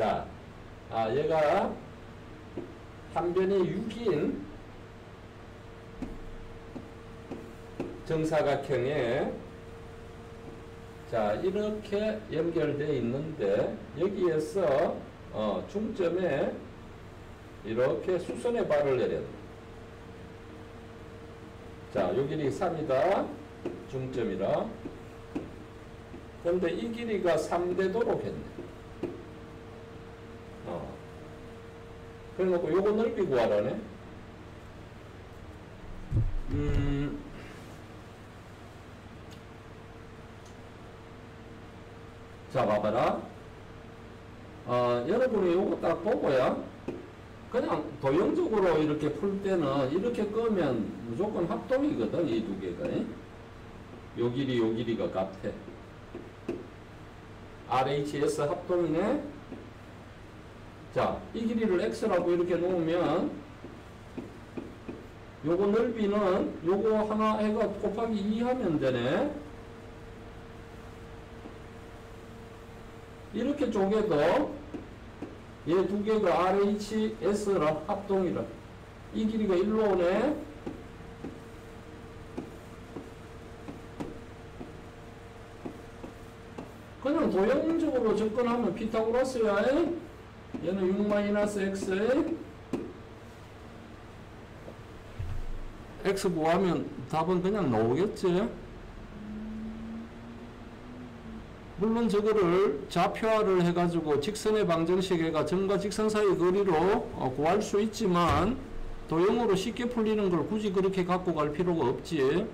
자, 아, 얘가 한 변이 6인 정사각형에 자 이렇게 연결되어 있는데 여기에서 어, 중점에 이렇게 수선의 발을 내려야 돼. 자, 요 길이 3이다. 중점이라. 근데 이 길이가 3되도록 했네. 어. 그래 놓고 요거 넓이 구하라네. 음. 자, 봐봐라. 어, 여러분이 요거 딱 보고요. 그냥 도형적으로 이렇게 풀 때는 이렇게 끄면 무조건 합동이거든, 이 두 개가. 요 길이, 요 길이가 같아. RHS 합동이네. 자, 이 길이를 X라고 이렇게 놓으면 요거 넓이는 요거 하나 해가 곱하기 2 하면 되네. 이렇게 쪼개도 얘 두 개가 RHS라 합동이라. 이 길이가 일로 오네. 그냥 도형적으로 접근하면 피타고라스야 얘는 6-x에 x 구하면 답은 그냥 나오겠지 물론 저거를 좌표화를 해가지고 직선의 방정식에가 점과 직선 사이 거리로 어, 구할 수 있지만 도형으로 쉽게 풀리는 걸 굳이 그렇게 갖고 갈 필요가 없지.